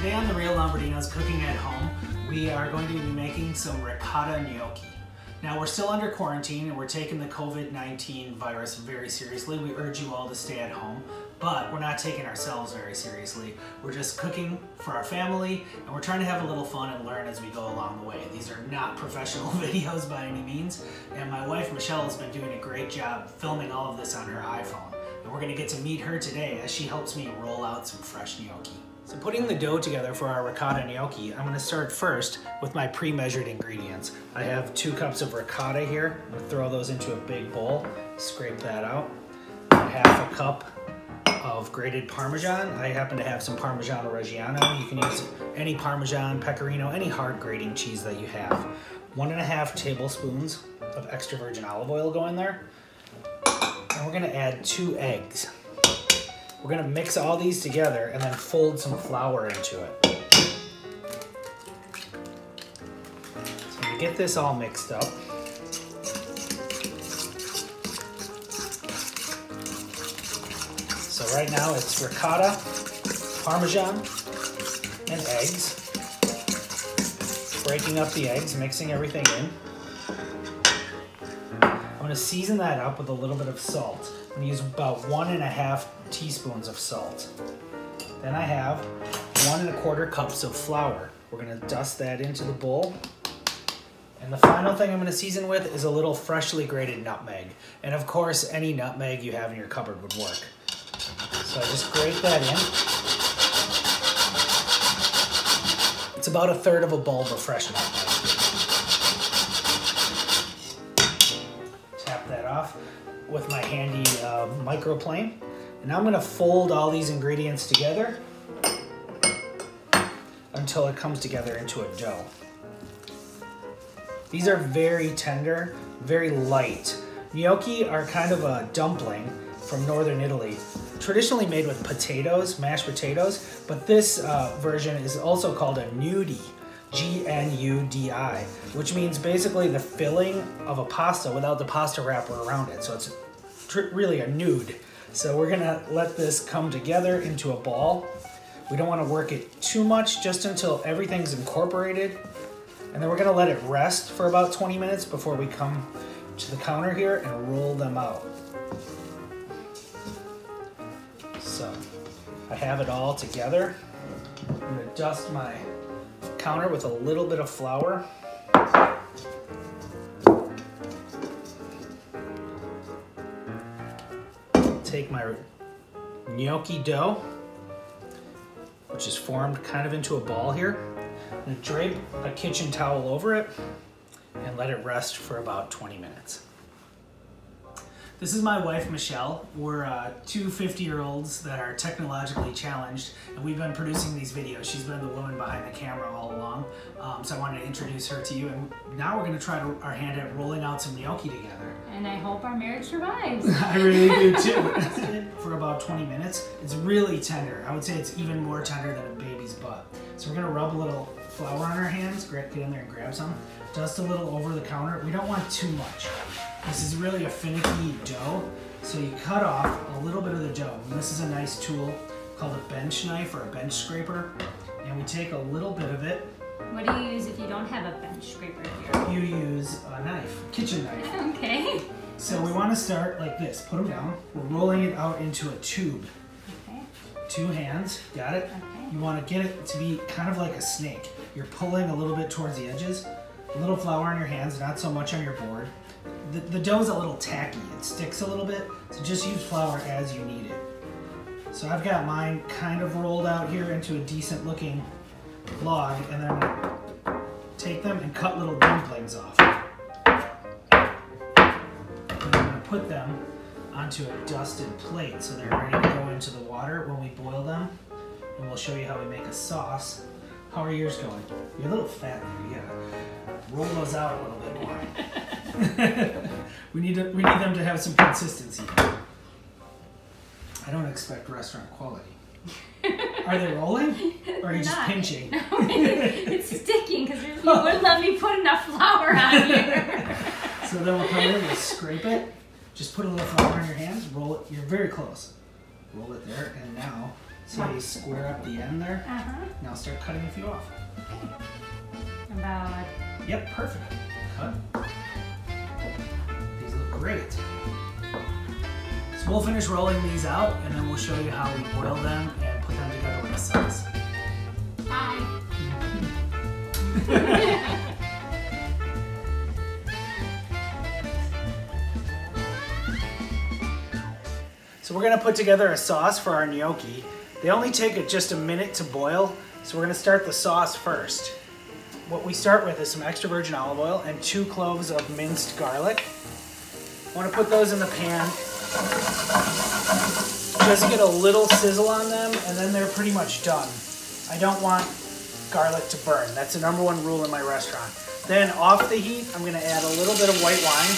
Today on The Real Lombardinos Cooking at Home, we are going to be making some ricotta gnocchi. Now we're still under quarantine and we're taking the COVID-19 virus very seriously. We urge you all to stay at home, but we're not taking ourselves very seriously. We're just cooking for our family and we're trying to have a little fun and learn as we go along the way. These are not professional videos by any means, and my wife Michelle has been doing a great job filming all of this on her iPhone. And we're gonna get to meet her today as she helps me roll out some fresh gnocchi. So putting the dough together for our ricotta gnocchi, I'm gonna start first with my pre-measured ingredients. I have two cups of ricotta here. I'm gonna throw those into a big bowl, scrape that out. Half a cup of grated Parmesan. I happen to have some Parmigiano Reggiano. You can use any Parmesan, Pecorino, any hard grating cheese that you have. One and a half tablespoons of extra virgin olive oil go in there. And we're gonna add two eggs. We're gonna mix all these together and then fold some flour into it. So get this all mixed up, so right now it's ricotta, parmesan, and eggs. Breaking up the eggs, mixing everything in. I'm gonna season that up with a little bit of salt. I'm gonna use about one and a half teaspoons of salt. Then I have one and a quarter cups of flour. We're gonna dust that into the bowl. And the final thing I'm gonna season with is a little freshly grated nutmeg. And of course, any nutmeg you have in your cupboard would work. So I just grate that in. It's about a third of a bulb of fresh nutmeg. Tap that off with my handy uh, microplane. And I'm gonna fold all these ingredients together until it comes together into a dough. These are very tender, very light. Gnocchi are kind of a dumpling from northern Italy, traditionally made with potatoes, mashed potatoes, but this uh, version is also called a gnudi, G-N-U-D-I, which means basically the filling of a pasta without the pasta wrapper around it. So it's really a nude. So we're gonna let this come together into a ball. We don't wanna work it too much, just until everything's incorporated. And then we're gonna let it rest for about 20 minutes before we come to the counter here and roll them out. So I have it all together. I'm gonna dust my counter with a little bit of flour. Take my gnocchi dough, which is formed kind of into a ball here. Gonna drape a kitchen towel over it and let it rest for about 20 minutes. This is my wife, Michelle. We're uh, two 50 year olds that are technologically challenged, and we've been producing these videos. She's been the woman behind the camera all along, um, so I wanted to introduce her to you. And now we're going to try to, our hand at rolling out some gnocchi together. And I hope our marriage survives. I really do too. For about 20 minutes. It's really tender. I would say it's even more tender than a baby's butt. So we're going to rub a little flour on our hands, get in there and grab some. Dust a little over the counter. We don't want too much. This is really a finicky dough, so you cut off a little bit of the dough. And this is a nice tool called a bench knife or a bench scraper. And we take a little bit of it. What do you use if you don't have a bench scraper here? You use a knife, kitchen knife. Okay. So we want to start like this. Put them down. We're rolling it out into a tube. Okay. Two hands, got it? Okay. You want to get it to be kind of like a snake. You're pulling a little bit towards the edges. A little flour on your hands, not so much on your board. The, the dough's a little tacky, it sticks a little bit, so just use flour as you need it. So I've got mine kind of rolled out here into a decent looking log, and then I'm gonna take them and cut little dumplings off. And I'm gonna put them onto a dusted plate so they're ready to go into the water when we boil them. And we'll show you how we make a sauce. How are yours going? You're a little fat there, gotta roll those out a little bit more. we need to, we need them to have some consistency. I don't expect restaurant quality. Are they rolling? Or are you just Not. pinching? No, it's sticking because you wouldn't let me put enough flour on here. So then we'll come in, we'll scrape it. Just put a little flour on your hands, roll it. You're very close. Roll it there, and now See how you square up the end there? Uh-huh. Now start cutting a few off. About Yep, perfect. These look great. So we'll finish rolling these out and then we'll show you how we boil them and put them together with a sauce. five. So we're gonna put together a sauce for our gnocchi. They only take just a minute to boil, so we're gonna start the sauce first. What we start with is some extra virgin olive oil and two cloves of minced garlic. I wanna put those in the pan. Just get a little sizzle on them and then they're pretty much done. I don't want garlic to burn. That's the number one rule in my restaurant. Then off the heat, I'm gonna add a little bit of white wine.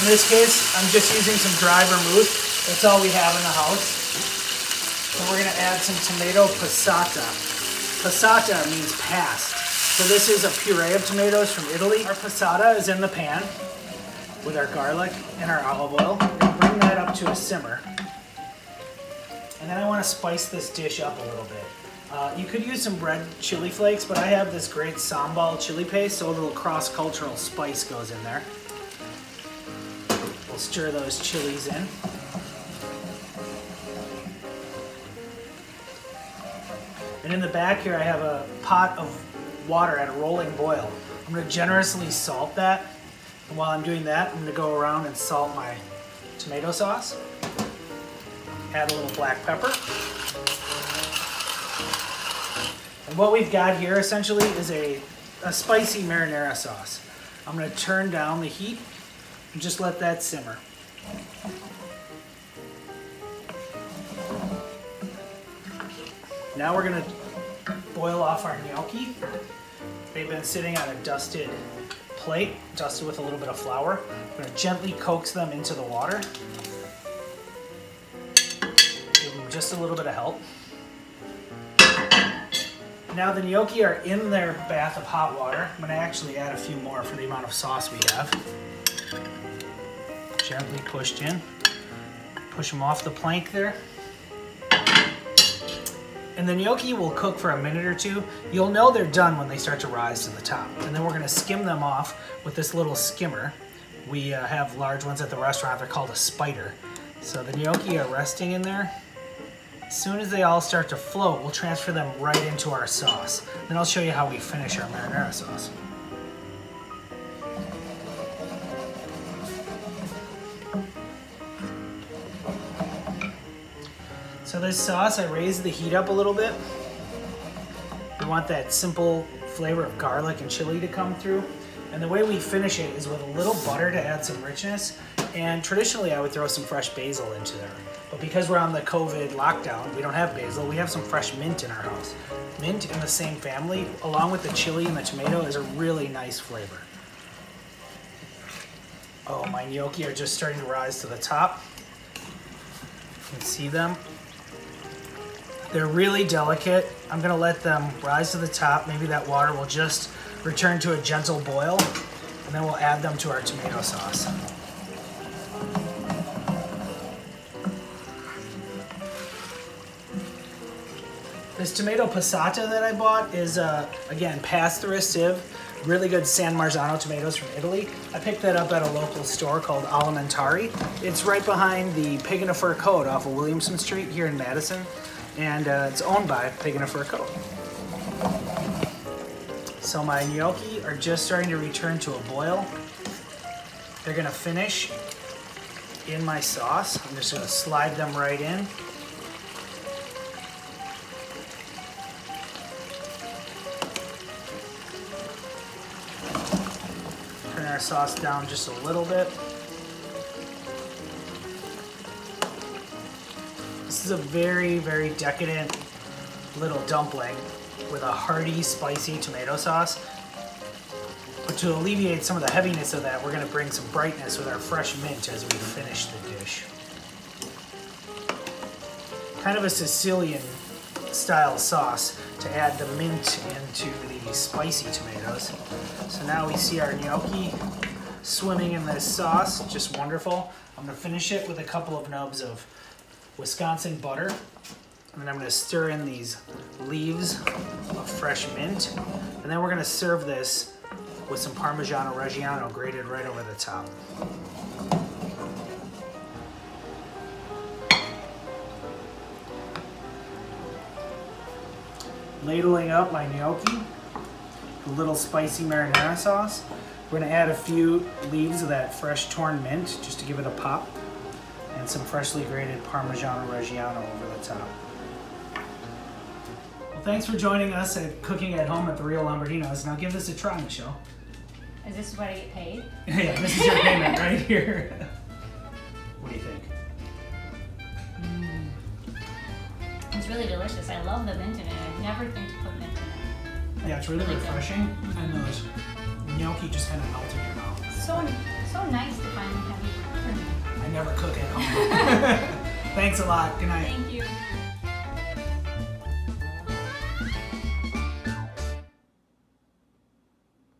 In this case, I'm just using some dry vermouth. That's all we have in the house. And we're gonna add some tomato passata. Passata means past. So this is a puree of tomatoes from Italy. Our passata is in the pan with our garlic and our olive oil. Gonna bring that up to a simmer. And then I wanna spice this dish up a little bit. Uh, you could use some red chili flakes, but I have this great sambal chili paste, so a little cross-cultural spice goes in there. We'll stir those chilies in. And in the back here, I have a pot of water at a rolling boil. I'm gonna generously salt that. And while I'm doing that, I'm gonna go around and salt my tomato sauce. Add a little black pepper. And what we've got here essentially is a, a spicy marinara sauce. I'm gonna turn down the heat and just let that simmer. Now we're gonna boil off our gnocchi. They've been sitting on a dusted plate, dusted with a little bit of flour. I'm gonna gently coax them into the water. Give them just a little bit of help. Now the gnocchi are in their bath of hot water. I'm gonna actually add a few more for the amount of sauce we have. Gently pushed in. Push them off the plank there. And the gnocchi will cook for a minute or two. You'll know they're done when they start to rise to the top. And then we're gonna skim them off with this little skimmer. We uh, have large ones at the restaurant, they're called a spider. So the gnocchi are resting in there. As soon as they all start to float, we'll transfer them right into our sauce. Then I'll show you how we finish our marinara sauce. So this sauce, I raised the heat up a little bit. We want that simple flavor of garlic and chili to come through. And the way we finish it is with a little butter to add some richness. And traditionally I would throw some fresh basil into there. But because we're on the COVID lockdown, we don't have basil, we have some fresh mint in our house. Mint in the same family, along with the chili and the tomato, is a really nice flavor. Oh, my gnocchi are just starting to rise to the top. You can see them. They're really delicate. I'm gonna let them rise to the top. Maybe that water will just return to a gentle boil, and then we'll add them to our tomato sauce. This tomato passata that I bought is, uh, again, passed through a sieve. Really good San Marzano tomatoes from Italy. I picked that up at a local store called Alimentari. It's right behind the Pig in a Fur Coat off of Williamson Street here in Madison. And uh, it's owned by Pig in a Fur Coat. So my gnocchi are just starting to return to a boil. They're gonna finish in my sauce. I'm just gonna slide them right in. Turn our sauce down just a little bit. This is a very, very decadent little dumpling with a hearty, spicy tomato sauce. But to alleviate some of the heaviness of that, we're gonna bring some brightness with our fresh mint as we finish the dish. Kind of a Sicilian style sauce to add the mint into the spicy tomatoes. So now we see our gnocchi swimming in this sauce, just wonderful. I'm I'm gonna finish it with a couple of nubs of Wisconsin butter. And then I'm gonna stir in these leaves of fresh mint. And then we're gonna serve this with some Parmigiano Reggiano grated right over the top. Ladling up my gnocchi, a little spicy marinara sauce. We're gonna add a few leaves of that fresh torn mint just to give it a pop, and some freshly grated Parmigiano Reggiano over the top. Well, thanks for joining us at Cooking at Home at the Real Lombardinos. Now give this a try, Michelle. Is this what I get paid? yeah, this is your payment right here. what do you think? Mm. It's really delicious. I love the mint in it. I never think to put mint in it. Yeah, it's really Really refreshing, and those gnocchi just kind of melt in your mouth. So so nice to finally have you. Never cook at home. Thanks a lot. Good night. Thank you.